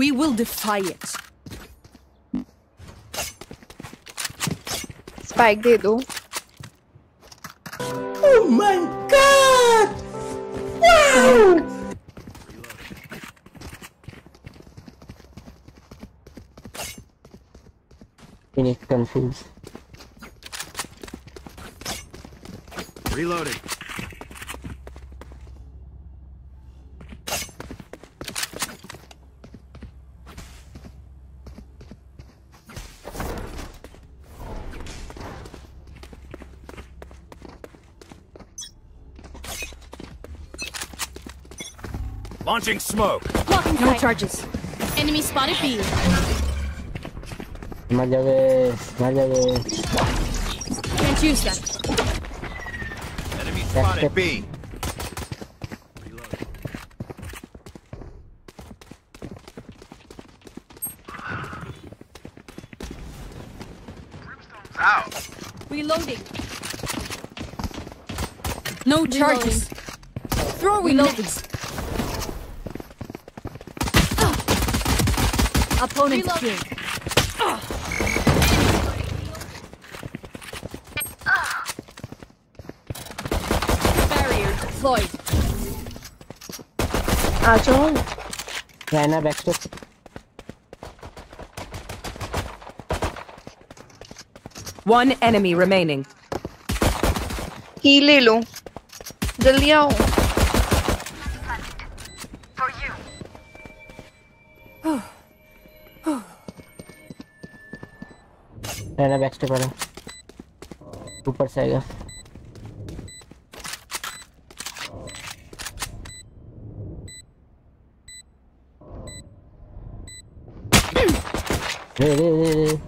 We will defy it. Spike they though. Oh my god! Wow! Phoenix confused. Reloading. Launching smoke. Blocking no charges. Enemy spotted B. Más llaves, más llaves. Can't use that. Enemy spotted B. Reloading. No charges. Throwing Reloading. Opponent killed. Barrier deployed. आ जाओ रहना backstep One enemy remaining. ही ले लो जल्दी आओ रहना backstep वाला ऊपर से आएगा। रे रे रे रे।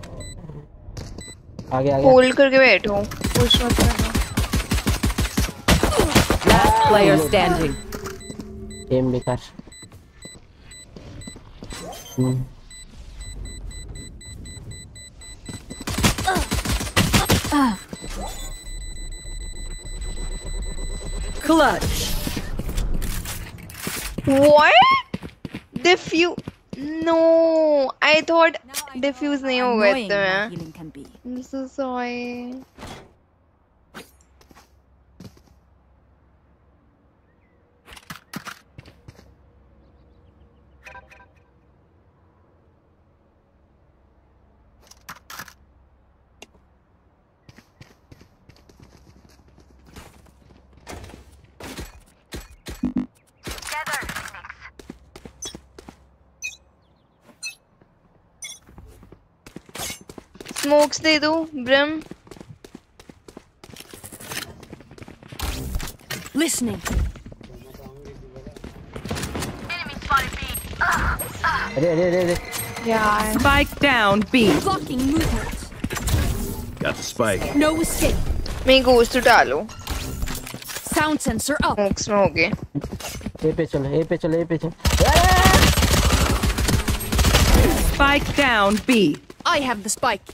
आगे आगे। होल्ड करके बैठो। पुश मत करना। Last player standing. एम बेकार। हम्म। Clutch. What? Diffuse? No, I thought diffuse नहीं होगा Annoying इतने how में. healing can be. I'm so sorry. Smokes दे दो, Brim. Listening. अरे अरे अरे अरे यार. Spike down B. Blocking movement. Got the spike. No escape. मैं ghost डालो. Sound sensor up. Smokes में हो गए. ए पे चलो ए पे चलो ए पे चलो Spike down B. I have the spike.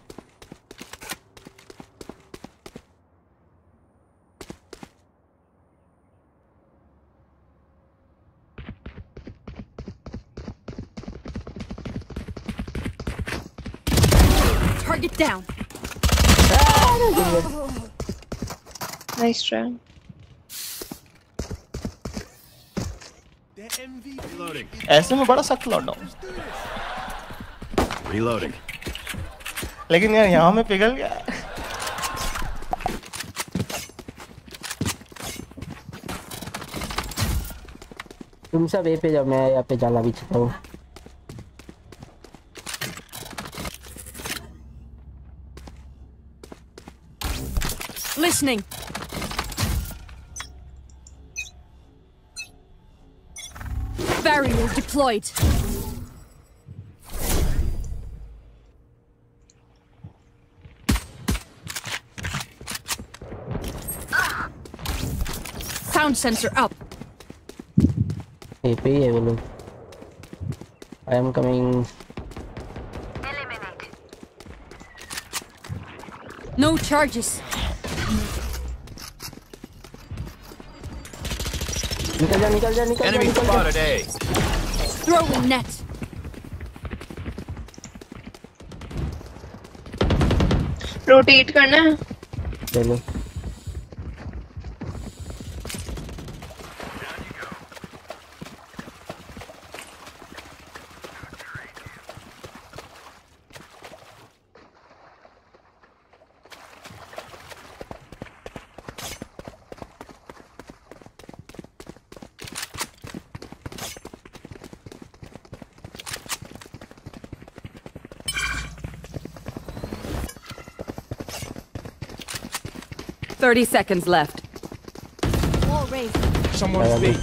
Nice try. ऐसे में बड़ा सख्त लौट हूँ Reloading. लेकिन यार यहाँ में पिघल गया तुम सब ए पे जाओ मैं यहाँ पे जाला बिछता हूँ Listening. deployed. Sound sensor up. ए पे ही है वो लोग I am coming. No charges. निकल जा निकल जा निकल जा Enemy निकल जा spotted A. Throwing net. Rotate करना है चलो 30 seconds left. Someone's B.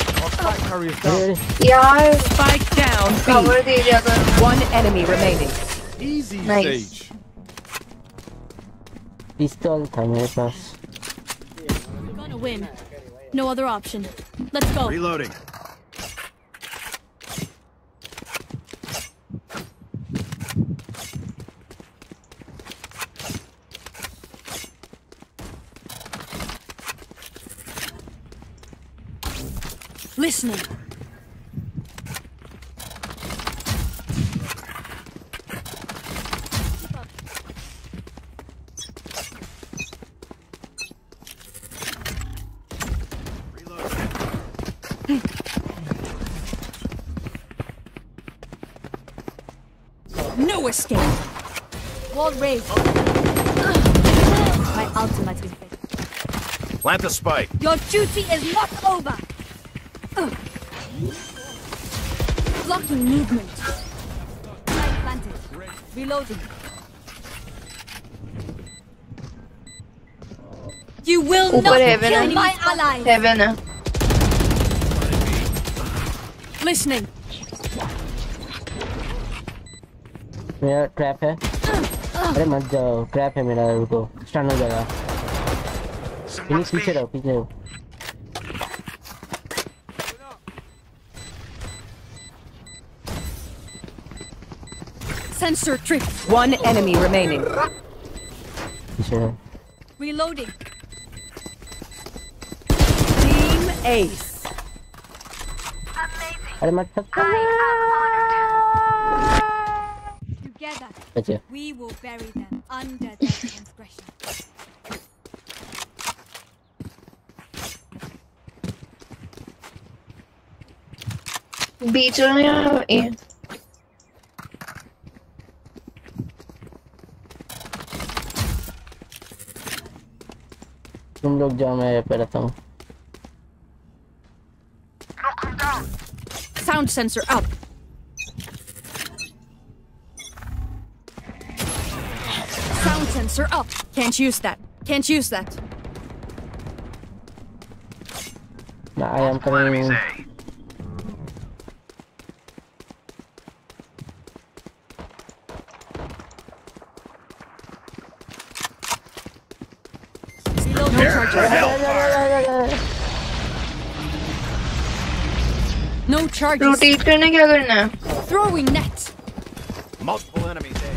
Spike down. Yeah. Spike down. Cover the other. One enemy remaining. Easy nice. stage. Pistol. We're gonna win. No other option. Let's go. Reloading. Listening. No escape. Wall raised. My ultimate is. Plant the spike. Your duty is not over. Blocking movement. Flag planted. Reloading. You will ऊपर not heaven kill है। my ally. Haven है Listening. मेरा trap है अरे मत जाओ trap है मेरा रुको स्टन हो जाएगा फिनिश पीछे रहो पीछे रहो sensor trip. One enemy remaining. So. Reloading. Team Ace. Amazing. Together, That's we will bury them under their transgression. Beach only have eight. तुम लोग जाओ मैं पे रहता हूँ Sound sensor up. Sound sensor up. Can't use that. Can't use that. I am coming No charges. Rotate करने क्या करना है Throwing net. Multiple enemies A.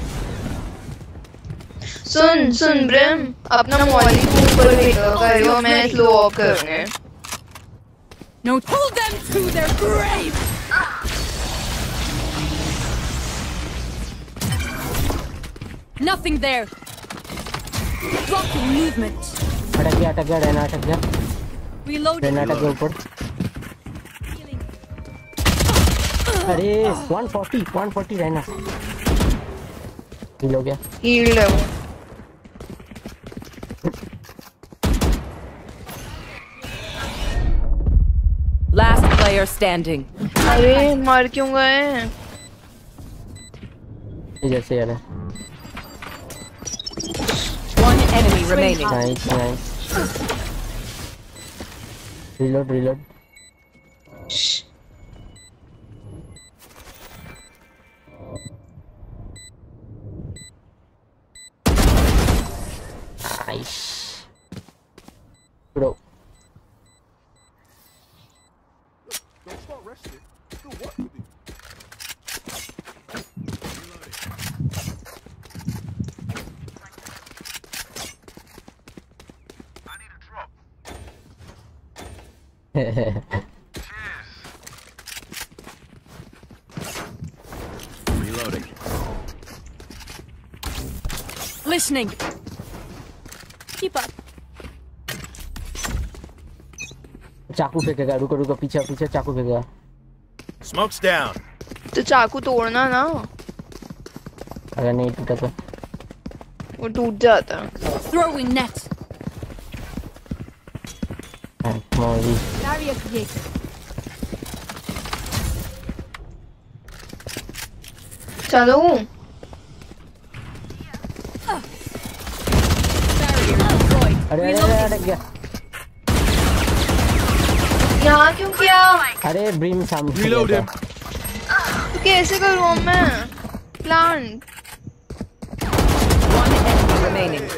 सुन सुन ब्रम अपना मॉली को ऊपर फेंका करो मैं स्लो ऑफ करूंगा No. Pull them to their grave. Nothing there. Blocking movement. अटक गया अटक गया रहना अटक गया Reloading. रहना अटक गया ऊपर अरे 140 140 रहना। हिल हो गया। हील्ड है। वो Last player standing. अरे मर क्यों गए इधर से यार One enemy remaining. Nice nice reload reload nice it up. Don't start resting. Still work with you. Cheers. Reloading. Listening. Keep up. चाकू फेंकेगा रुको रुको पीछे पीछे चाकू फेंकेगा Smoke's down. तो चाकू तोड़ना ना अगर नहीं टूटा तो वो टूट जाता है Throwing net. हाँ, मौजी Barrier created. चलो Barrier destroyed. अरे अरे अरे अरे क्या यहाँ क्यों किया अरे ब्रीम सामने से Reload गया him. तो कैसे करूँ मैं प्लांट One enemy remaining. था।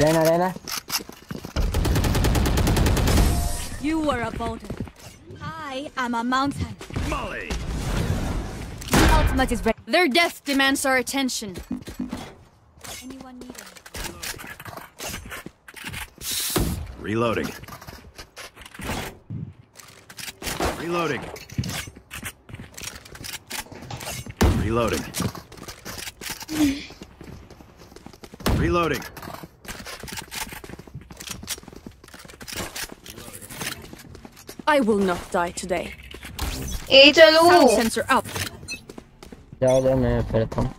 रहना रहना You were a boulder. I am a mountain. Molly. The ultimate is ready. Their death demands our attention. Anyone need it? Reloading. Reloading. Reloading. Reloading. I will not die today. ए चलो Sound sensor up. जाओ जाओ मैं फिरता हूँ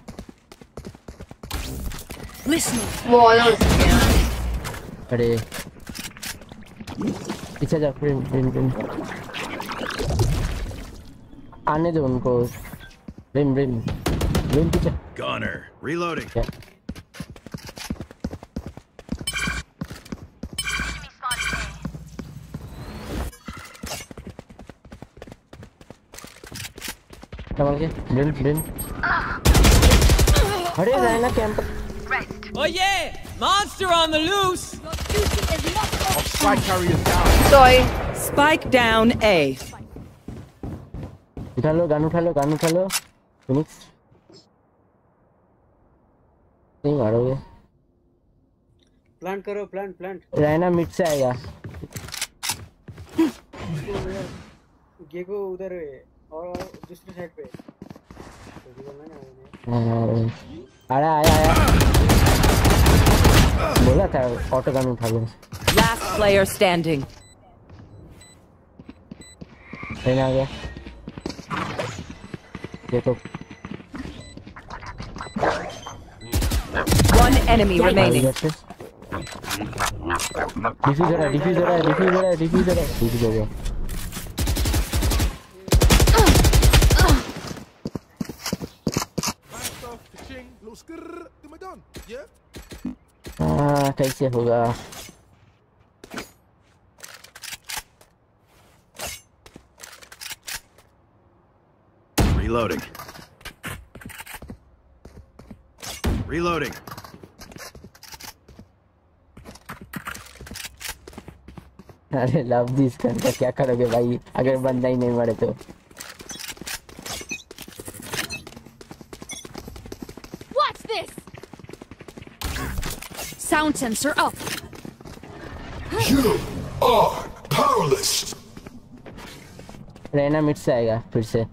Listening. Wall हो गया अरे पीछे जा ब्रीम ब्रीम ब्रीम आने दो उनको ब्रीम ब्रीम ब्रीम पीछे Gunner. Reloading. क्या संभल के ब्रीम ब्रीम अरे रहना camp Oh yeah! Monster on the loose! Spike carriers down. Sorry Spike down A. उठा लो गन उठा लो गन उठा लो फिनिक्स। नहीं मारोगे। प्लांट करो प्लांट प्लांट। रहना मिड से आएगा। गेको उधर है और दूसरी साइड पे। बोलना ना उन्हें। हाँ, आया आया आया। बोला था ऑटो गन उठा लो। Last player standing. रहना आ गया। देखो One enemy remaining. डिफ्यूज हो रहा है डिफ्यूज हो रहा है डिफ्यूज हो रहा है डिफ्यूज हो रहा है डिफ्यूज हो गया हाँ कैसे होगा Reloading. Reloading. अरे लव दिस का क्या करोगे भाई अगर बंदा ही नहीं मरे तो Watch this. Sound sensor up. You are powerless. रहना मिड से आएगा फिर से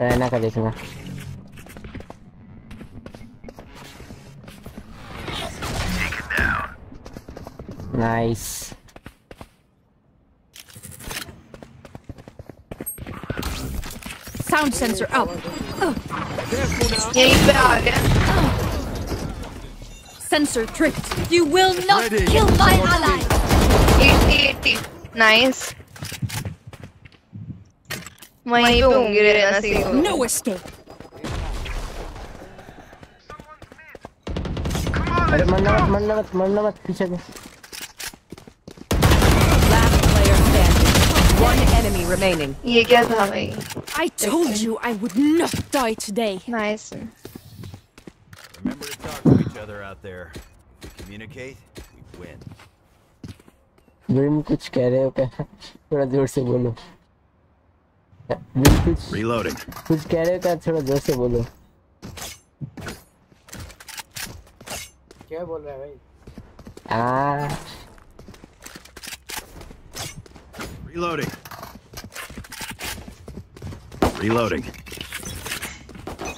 रहना का देखना नाइस Sound sensor up. यहीं पे आ गया Sensor tripped. You will not kill my ally. 80 80 nice वहीं पे होंगे रहना सीखो No escape. अरे मरना मत मरना मत मरना मत पीछे को Last player standing. One enemy remaining. ये क्या था भाई I told you I would not die today. Nice Remember to talk to each other out there. If we communicate, we win. Brim कुछ कह रहे हो क्या थोड़ा जोर से बोलो ब्रिम कुछ Reloading. कुछ कह रहे हो क्या थोड़ा जोर से बोलो क्या बोल रहा है भाई आ Reloading. Reloading.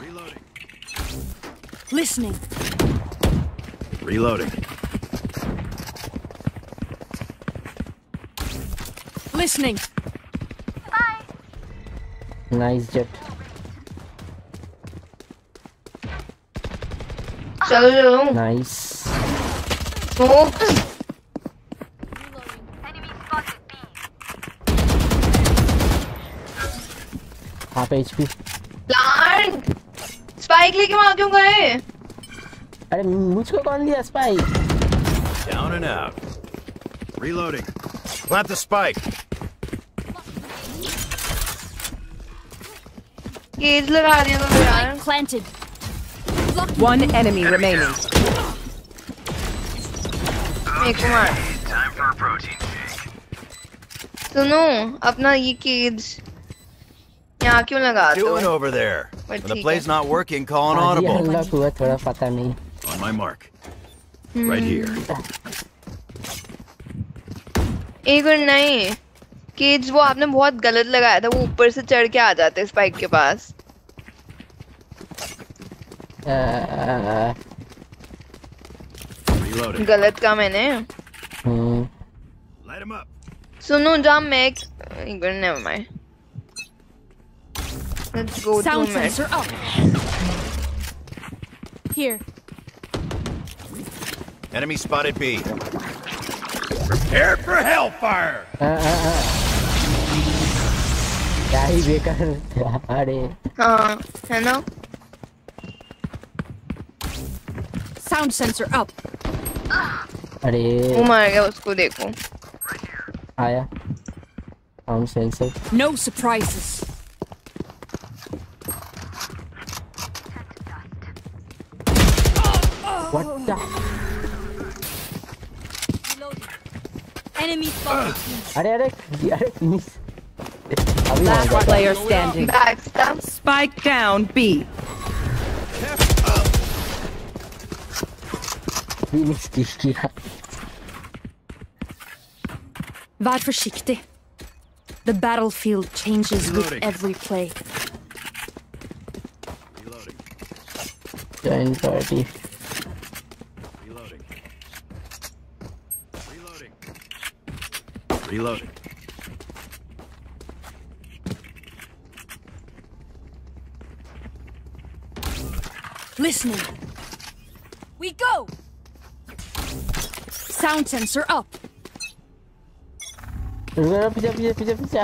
Reloading. Listening. Reloading. Listening. Nice jet. चलो चलो Nice. Smoke Half HP. Plant spike लेके वहां क्यों गए अरे मुझको कौन दिया spike Down and out. Reloading. Plant the spike. Cage लगा दिया तो यार Spike planted. One enemy remaining. मेरे को मार Time for a protein shake. सुनो अपना ये केज यहाँ क्यों लगाते Doing हो over there? But When the ठीक play's है। not working, call an आज ही audible. अनलॉक हुआ थोड़ा पता नहीं On my mark. Right here. एक और नहीं केज वो आपने बहुत गलत लगाया था वो ऊपर से चढ़ के आ जाते स्पाइक के पास अह, Reloading. गलत का मैंने हम्म, Light him up. सुनो जब मैं एक बार never mind let's go to Sound match sensor up. Here. Enemy spotted B. Prepared for hellfire. अह, अह, अह। क्या ही बेकार था, अरे हाँ है ना Sound sensor up. अरे वो मार गया उसको देखो आया sound sensor No surprises. What the Enemy spotted. अरे अरे अरे मिस अभी मार Last player standing. Spike down B. Vær forsiktig. The battlefield changes with every play. Join party. Reloading. Reloading. Listening. We go. Sound sensor up. पीछे पीछे पीछे पीछे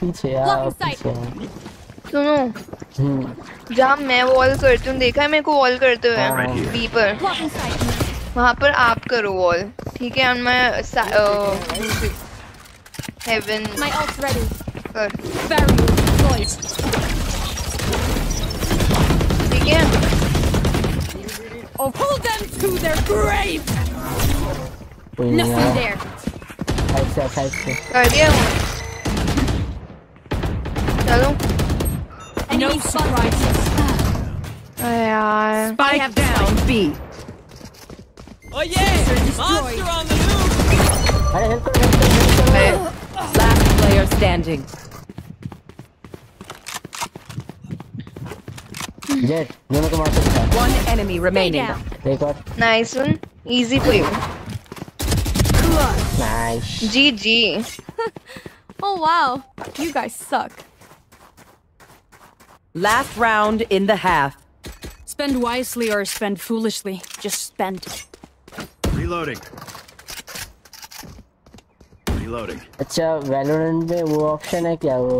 पीछे। सुनो जहाँ मैं वॉल करती हूँ देखा है मेरे को वॉल करते हुए बी पर वहाँ पर आप करो वॉल ठीक है और मैं हेवन My ult's ready. कर or pull them to their grave! Nothing yeah. there. Kaçtı, kaçtı. Öyle mi? Canım. No surprises. Yeah. Spike down B. Oh yeah! Monster on the move! Last player standing. Jet दोनों को मार सकता है One enemy Stay remaining. down. एक और nice one easy for you nice ji ji Oh wow. You guys suck. Last round in the half. Spend wisely or spend foolishly. Just spend. Reloading. Reloading. अच्छा Valorant में वो option है क्या वो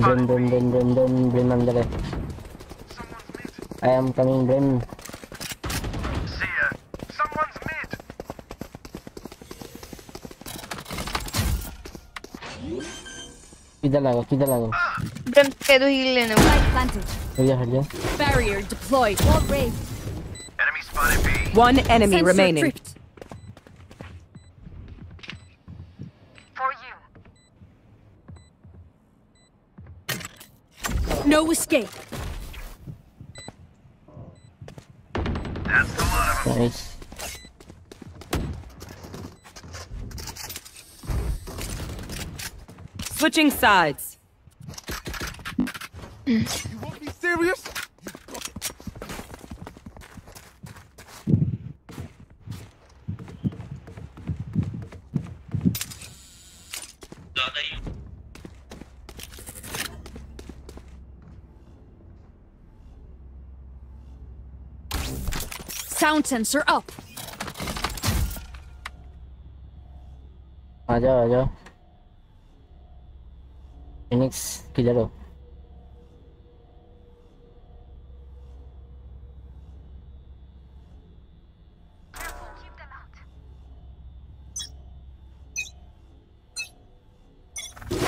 Brim, Brim, Brim, Brim, Brim, Brim, I'm there. I am coming, Brim. See ya. Someone's mid. Quita lago, quita lago. Brim, quedo healing. Voy yeah, dejar yeah. Barrier deployed. All raid. Enemy spotted B. One enemy Sensor remaining. Escape. nice Switching sides. You won't be serious? Sound sensor up. आ जाओ आ जाओ Phoenix किधर हो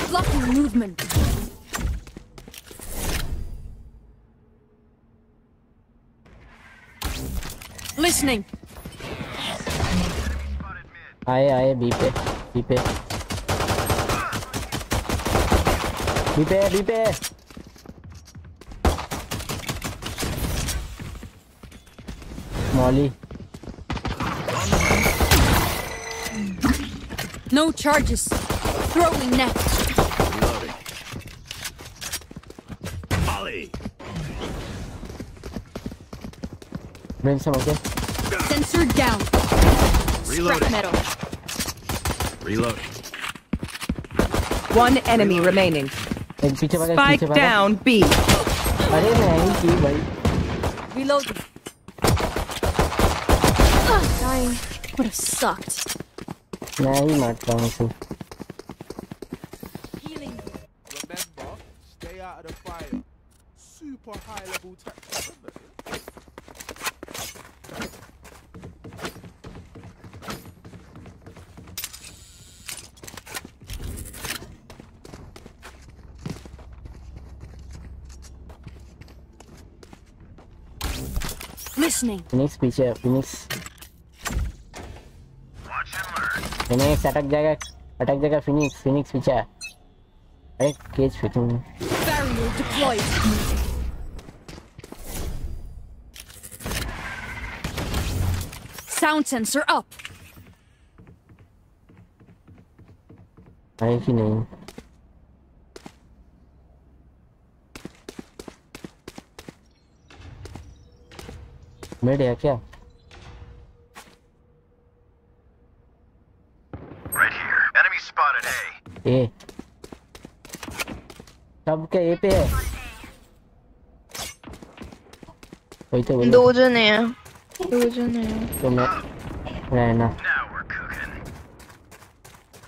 Blocking movement. Listening. आए आए B पे B पे B पे B पे मौली No charges. Throwing net. Reloading. Molly. Brain से मौके Sensor down. Scrap Reloading. metal. Reloading. One enemy remaining. एक पीछे भागा एक Spike पीछे भागा down B. अरे नहीं की भाई Reloading. Would have sucked. मैं ही मारता हूँ उसे Healing. Remember, stay out of the fire. Super high level tactics. Listening. Phoenix पीछे है फिनिक्स फिनिक्स अटक जाएगा अटक जाएगा फिनिक्स फिनिक्स पीछे है अरे cage fitting Barrier deployed. Sound sensor up. है कि Helmet है क्या? ए सब के ए पे है। कोई तो दो जन है। दो जन है। तो मैं रहना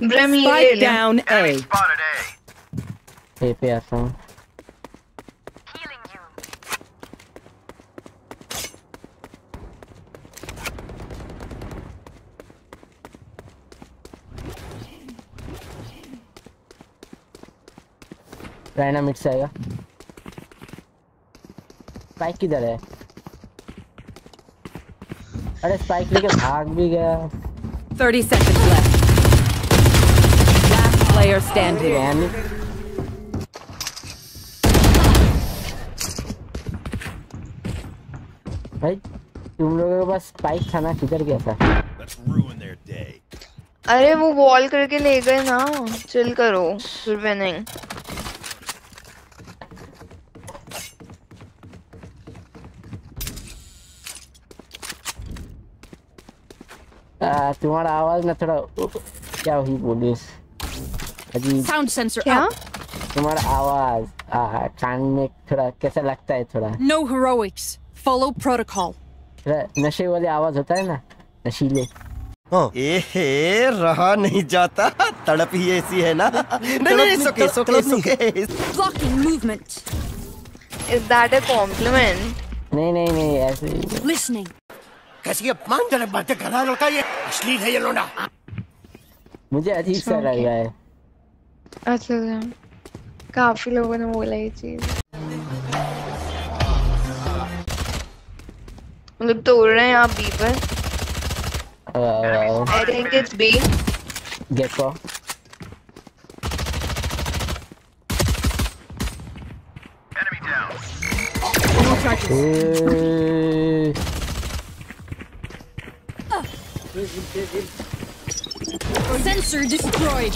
ब्रेमी डाउन ए ए पे आता हूँ। रहना मिट से आएगा स्पाइक किधर है? अरे स्पाइक लेके भाग भी गया। 30 seconds left. Last player standing. यानी भाई तुम लोगों के पास स्पाइक था ना किधर गया था. अरे वो वॉल करके ले गए ना। चिल करो फिर विनिंग तुम्हारा आवाज़ ना थोड़ा क्या हुई पुलिस अजीब। Sound sensor क्या? तुम्हारा आवाज़। आ, कान में थोड़ा कैसा लगता है थोड़ा? No heroics. Follow protocol. थोड़ा नशे वाले आवाज़ होता है ना? नशीले। ए रहा नहीं जाता। तड़प ही ऐसी है ना? नहीं नहीं सुके सुके सुके Blocking movement. Is that a compliment नहीं नहीं नहीं ऐसे Listening. कैसी अपमानजनक बातें कर रहा है लड़का ये? अश्लील है ये लोना। मुझे अजीब सा लग रहा है। अच्छा अच्छा। काफ़ी लोगों ने बोला ये चीज़। लोग तोड़ रहे हैं यहाँ बी पर I think it's B Gecko No charges. Sensor destroyed.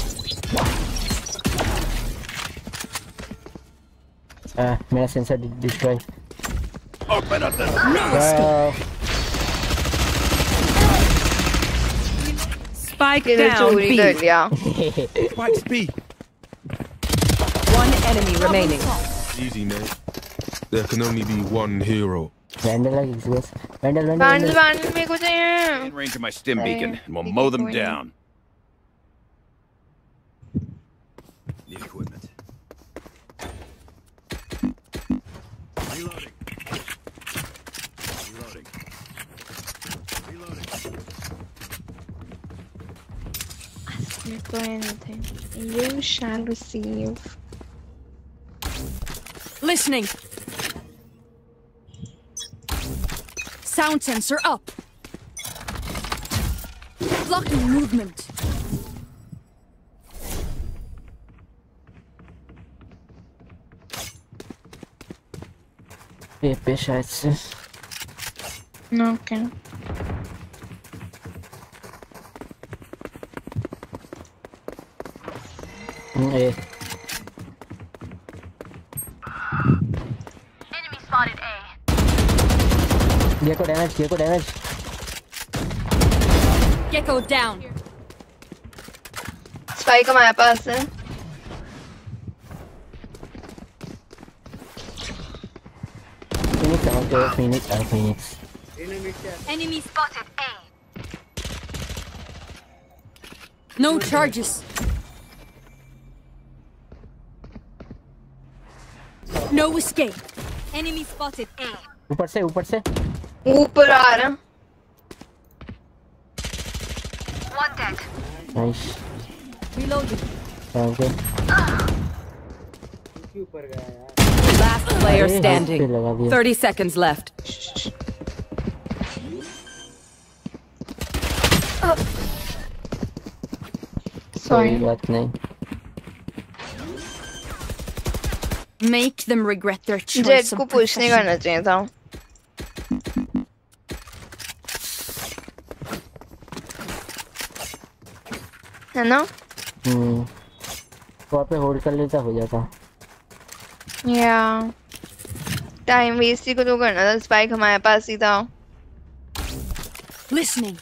मेरा sensor destroy Open up the Spike किधर down चोरी कर B. लिया Spikes B. One enemy remaining. Easy, mate. There can only be one hero. Vandal है किसी बस vandal बैंडल vandal बैंडल मेरे को चाहिए in range of my stim Hey, beacon, and we'll we mow keep them going. down. Need equipment. Reloading. Reloading. Reloading. Not do anything. You shall receive. Listening. Sound sensor up. Blocking movement. Be patient, sis. No, Okay. Nee. Gekko damage, Gekko damage. Gekko down. Spike हमारे पास है Phoenix out there, Phoenix out, Phoenix. Enemy spotted A. No charges. No escape. Enemy spotted A. ऊपर से ऊपर से ऊपर आ रहा nice Reloading. Okay इनके ऊपर गया यार Last player अरे, standing. हाथ पे लगा दिया। 30 seconds left. कोई सॉरी बात नहीं Make them regret their choice. Jet of को पुश नहीं profession. करना चाहिए था है ना हम्म वहाँ पे होल्ड कर लेता हो जाता या टाइम वेस्ट ही को तो करना था स्पाइक हमारे पास ही था Listening.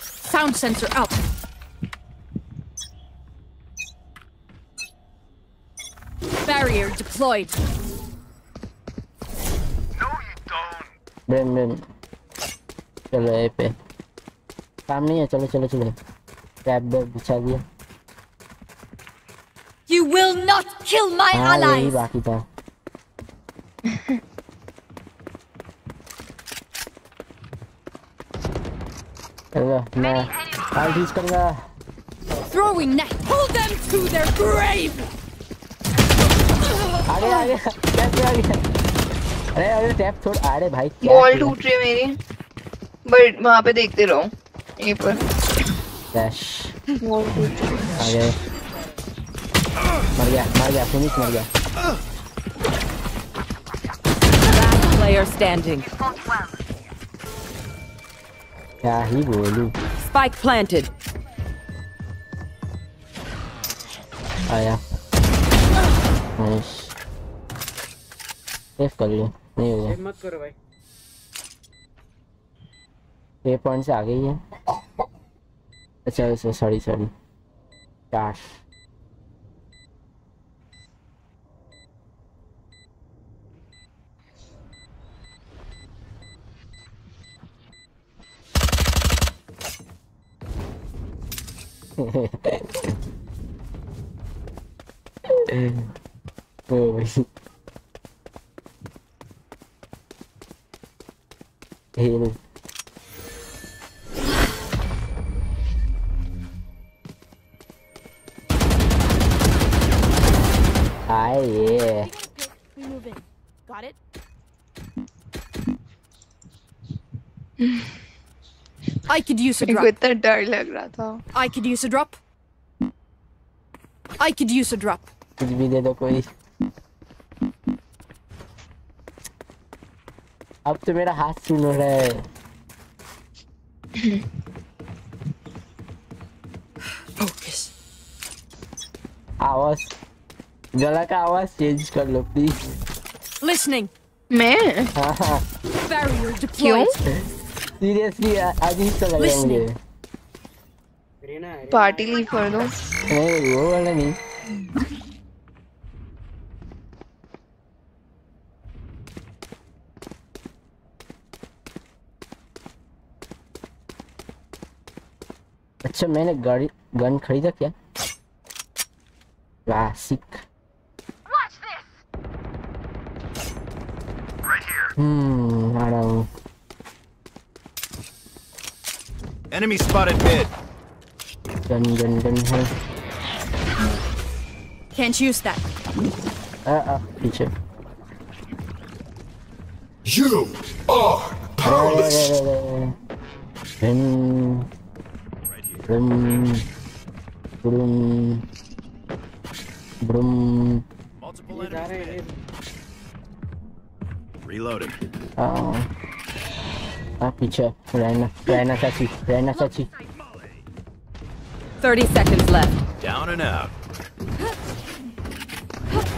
Sound sensor up. Barrier deployed. Brain brain चलो ए पे काम नहीं है चलो चलो चलो टैब बैग बिछा दिया You will not kill my हाँ यही allies. बाकी था चलो मैं हाल ठीक करूँगा Throwing net. Hold them to their grave. आगे आगे टैब पे आगे अरे अरे टैब छोड़ अरे भाई बॉल? टूट रही है मेरी बट वहाँ पे देखते रहो ये पर डैश आ गए मर गया मर गया फिनिश मर गया player standing. क्या ही बोलूँ Spike planted. आया नाइस सेव कर लो नहीं होगा सेव मत करो भाई छः पॉइंट से आगे ही है It's sorry, sorry, sorry, sorry. Gosh. Oh, Boy. Hey. could use a मेरे को drop. इतना डर लग रहा था I could use a drop. I could use a drop. कुछ भी दे दो कोई अब तो मेरा हाथ सुन रहा है Focus. आवाज गला का आवाज चेंज कर लो प्लीज Listening. मैं हाँ हाँ Barrier deployed. Seriously रहा है मुझे पार्टी लीव कर दो नहीं वो वाला नहीं अच्छा मैंने गाड़ी गन खरीदा क्या? क्लासिक हम्म आ रहा हूँ। Enemy spotted mid. Can't use that. Uh, uh, teacher. You are powerless. Boom. brum brum brum. Multiple enemies. Reloading. Oh. Reloading. हाँ हाँ पीछे रहना रहना चाची रहना चाची 30 seconds left. Down and out.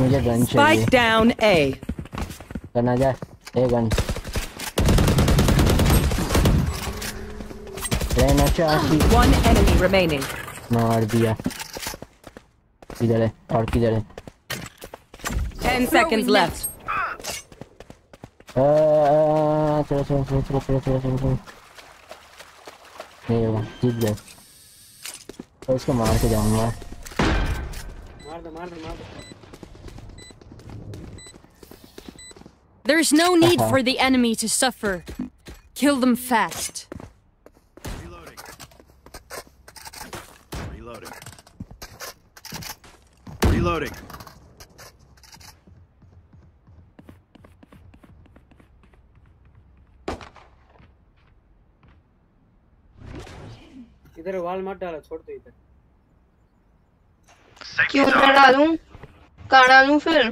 मुझे गन चाहिए Spike down A. करना जा ए गन रहना चाची One enemy remaining. मार दिया किधर है और किधर है 10 seconds left. Eee, tyle, tyle, tyle, tyle, tyle, tyle, tyle, There's no need uh-huh. for the enemy to suffer. Kill them fast. Reloading. Reloading. Reloading. इधर वाल मत डालो छोड़ दो इधर। क्यों मैं डालूं? कहाँ डालूं फिर?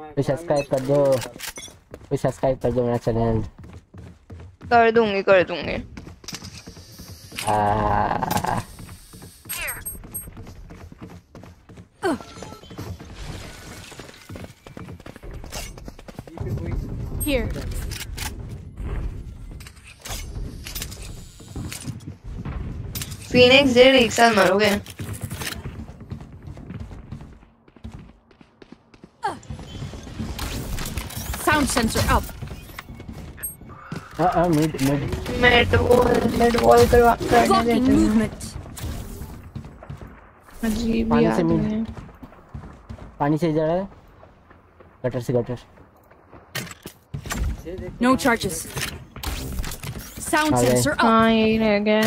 हाँ, सब्सक्राइब कर दो। कोई सब्सक्राइब कर दो मेरा चैनल कर दूँगी कर दूँगी। आ, Here. फीनिक्स जेड एक साथ मरोगे। साउंड सेंसर अप हाँ mid mid mid wall mid wall करवा करने देते हैं। अजीब पानी से पानी से जा रहा है। गटर से gutter. No charges sound sensor up हाँ यही रह गया।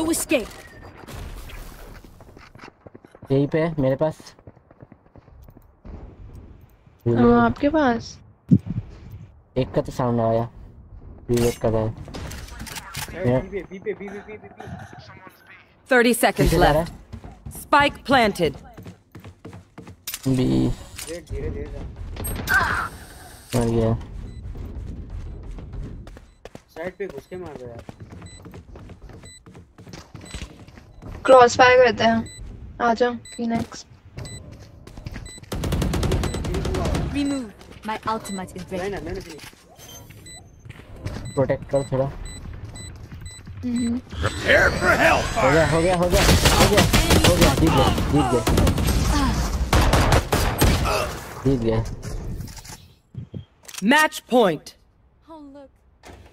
No escape. यहीं पे मेरे पास हाँ आपके पास एक का तो साउंड आया रिलोड कर रहा है 30 seconds left. Spike planted. B. मर गया साइड पे घुस के मार रहा है क्रॉस फायर करते हैं आ जाओ Phoenix Remove. My ultimate is ready. नहीं ना मैंने भी प्रोटेक्ट कर थोड़ा Prepare for hellfire. हो गया हो गया हो गया हो गया हो गया जीत गए जीत गए जीत गए Match point. Oh look,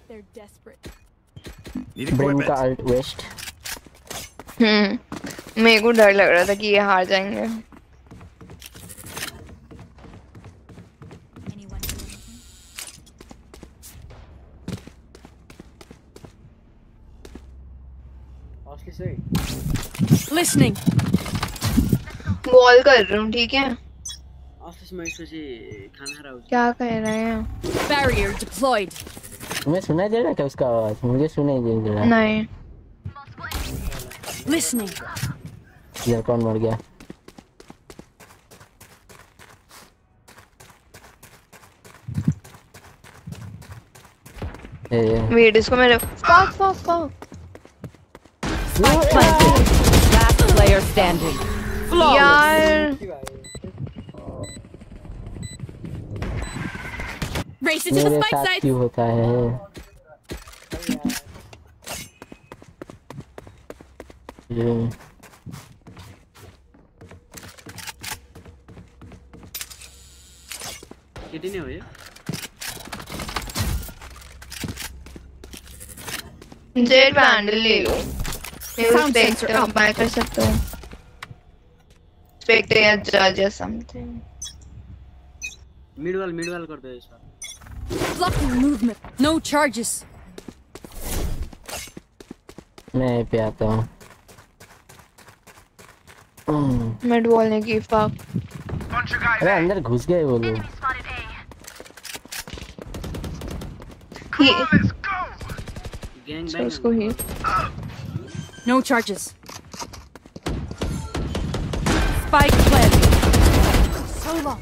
they're desperate. Need brain का equipment. हम्म मेरे को डर लग रहा था कि ये हार जाएँगे। लिसनिंग बॉल कर रहा हूँ ठीक है? ऑफ़िस में सोचे खाना रहा क्या कह रहे हैं? बैरियर डिप्लॉयड तुम्हें सुनाई दे रहा क्या उसका आवाज़? मुझे सुनाई दे रहा नहीं। Listening. यार कौन मर गया ए वेट इसको मेरे fuck fuck fuck Spike planted. Last player standing. यार Race it to the मेरे spike साथ site. क्यों होता है bro. कितने हुए? जेड बैंडल ले लो। स्पेक्टर अब बाय कर सकता हूँ। स्पेक्टर या जज या समथिंग मिड वाल कर दो इसका blocking movement. No charges. मैं पे आता हूँ। मिड वॉल ने की फक अरे अंदर घुस गए वो लोग ही ग्याङ so उसको ही No charges. Spike planted. So long.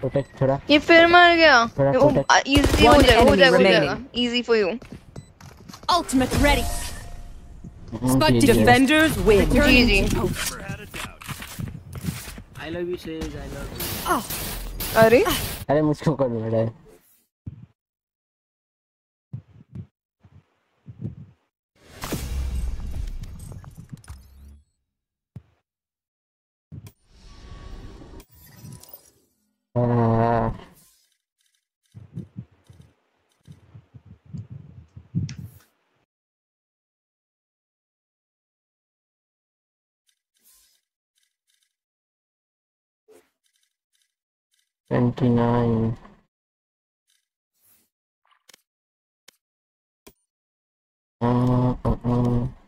Protect थोड़ा ये फिर मर गया इजी हो जाएगा हो जाएगा हो जाएगा easy for you ultimate ready spot defenders win GG I love you says I love you अरे अरे मुझको कर बेटा Uh, Twenty-nine. Uh, uh, uh.